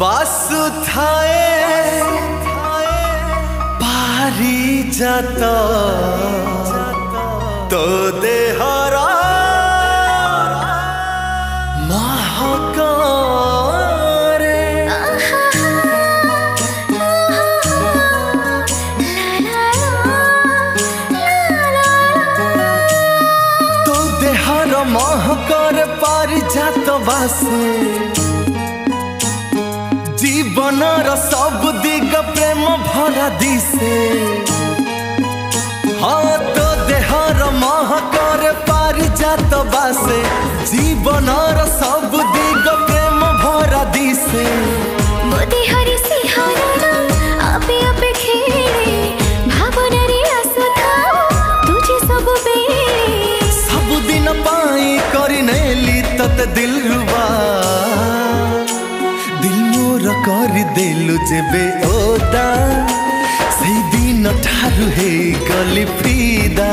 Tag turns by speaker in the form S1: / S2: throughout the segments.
S1: বাস থায়ে পারি যাত তো দেহর মহক মহকর পারিজাত বাসে जीवन सब दिग प्रेम भरा दिशे हाथ तो देहर महक पारिजात बासे जीवन सब हे दुली पिदा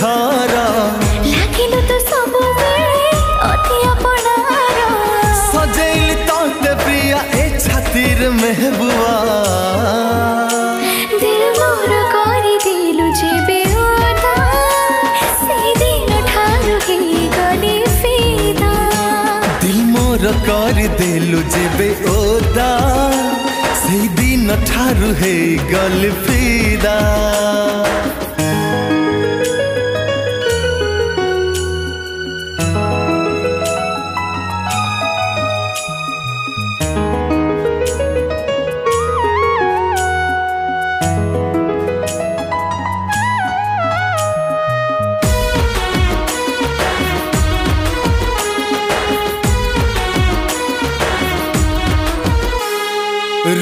S1: ଘର
S2: ଲାଗିଲୁ ତୁ ସବୁବେଳେ ଅତି ଆପଣାର
S1: ସଜେଇଲି ତତେ ପ୍ରିୟା ଏ ଛାତିରେ ମେହବୁଆ
S2: ଦିଲ ମୋର କରିଦେଲୁ ଯେବେ
S1: କରିଦେଲୁ ଯେବେ ଓଦା ସେଇ ଦିନ ଠାରୁ ହେଇ ଗଲି ଫିଦା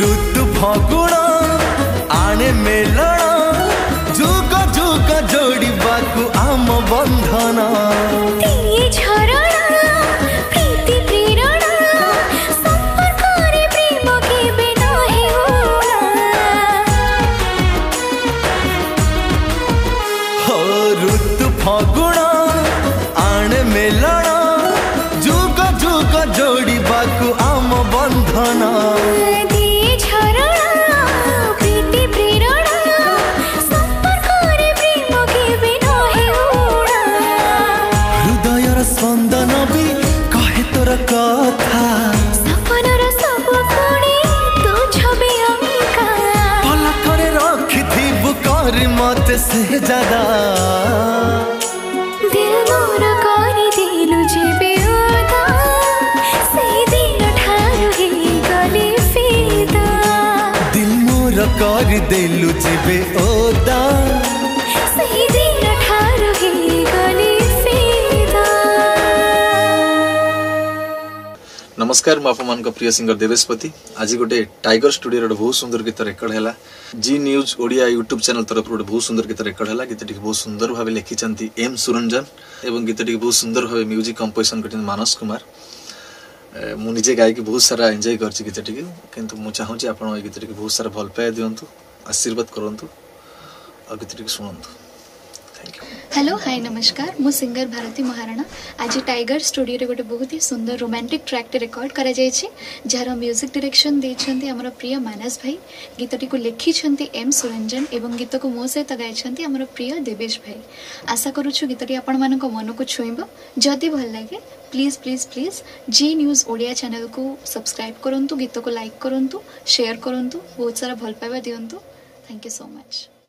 S1: ঋতু ফগুণ
S2: আনে মেলা से ज्यादा दिल मोर कर दिलु जेबे
S1: ओदा सही दिन ठारो ही
S2: गली फिदा दिल जेबे
S3: ओदा नमस्कार म आउँछ प्रिय सिंगर देवेशपति आज गोटे टाइगर स्टूडियो बहुत सुंदर गीत रेकर्ड होला Zee News Odia YouTube channel तरफ गोटे बहुत सुंदर गीत रेकर्ड होला गीतटी बहुत सुंदर भाव लिखी एम सुरंजन ଏବଂ गीत ବହୁତ ସୁନ୍ଦର ଭାବେ ମ୍ୟୁଜିକ୍ କମ୍ପୋଜିସନ୍ କରିଛନ୍ତି ମାନସ କୁମାର ମୁଁ ନିଜେ ଗାଇକି ବହୁତ ସାରା ଏନ୍ଜୟ କରିଛି ଗୀତଟିକୁ କିନ୍ତୁ ମୁଁ ଚାହୁଁଛି ଆପଣ ଏ ଗୀତଟିକୁ ବହୁତ ସାରା ଭଲ ପାଇବା ଦିଅନ୍ତୁ ଆଶୀର୍ବାଦ
S4: ହ୍ୟାଲୋ ହାଇ ନମସ୍କାର ମୁଁ ସିଙ୍ଗର ଭାରତୀ ମହାରଣା ଆଜି ଟାଇଗର ଷ୍ଟୁଡ଼ିଓରେ ଗୋଟେ ବହୁତ ହି ସୁନ୍ଦର ରୋମାଣ୍ଟିକ୍ ଟ୍ରାକ୍ଟେ ରେକର୍ଡ଼ କରାଯାଇଛି ଯାହାର ମ୍ୟୁଜିକ୍ ଡିରେକ୍ସନ୍ ଦେଇଛନ୍ତି ଆମର ପ୍ରିୟ ମାନସ ଭାଇ ଗୀତଟିକୁ ଲେଖିଛନ୍ତି ଏମ୍ ସୁରଞ୍ଜନ ଏବଂ ଗୀତକୁ ମୋ ସହିତ ଗାଇଛନ୍ତି ଆମର ପ୍ରିୟ ଦେବେଶ ଭାଇ ଆଶା କରୁଛୁ ଗୀତଟି ଆପଣମାନଙ୍କ ମନକୁ ଛୁଇଁବ ଯଦି ଭଲ ଲାଗେ please please please Zee news Odia ଚ୍ୟାନେଲ୍କୁ ସବସ୍କ୍ରାଇବ୍ କରନ୍ତୁ ଗୀତକୁ ଲାଇକ୍ କରନ୍ତୁ ସେୟାର କରନ୍ତୁ ବହୁତ ସାରା ଭଲ ପାଇବା ଦିଅନ୍ତୁ ଥ୍ୟାଙ୍କ ୟୁ ସୋ ମଚ୍